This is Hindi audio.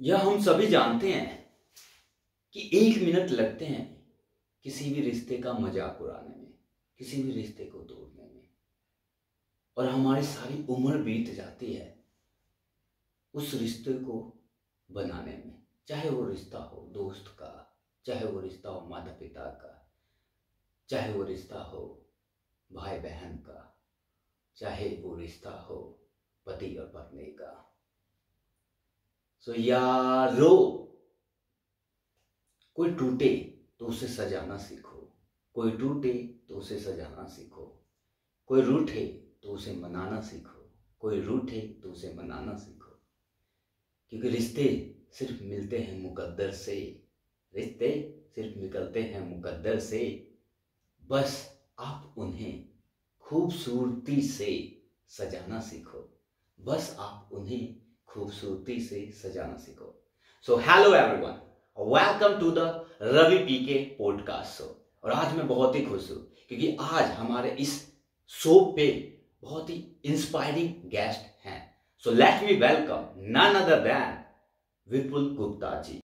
यह हम सभी जानते हैं कि एक मिनट लगते हैं किसी भी रिश्ते का मज़ाक उड़ाने में, किसी भी रिश्ते को तोड़ने में। और हमारी सारी उम्र बीत जाती है उस रिश्ते को बनाने में, चाहे वो रिश्ता हो दोस्त का, चाहे वो रिश्ता हो माता पिता का, चाहे वो रिश्ता हो भाई बहन का, चाहे वो रिश्ता हो पति और पत्नी का। सो यारो, कोई टूटे तो उसे सजाना सीखो। कोई टूटे तो उसे सजाना सीखो। कोई रूठे तो उसे मनाना सीखो। कोई रूठे तो उसे मनाना सीखो। क्योंकि रिश्ते सिर्फ़ मिलते हैं मुकद्दर से। रिश्ते सिर्फ़ निकलते हैं मुकद्दर से। बस आप उन्हें खूबसूरती से सजाना सीखो। बस आप उन्हें खूबसूरती से सजाना सीखो। So hello everyone welcome to the Ravi P K podcast show और आज मैं बहुत ही खुश हूँ, क्योंकि आज हमारे इस शो पे बहुत ही इंस्पायरिंग गेस्ट हैं। So let me welcome none other than Vipul Gupta ji.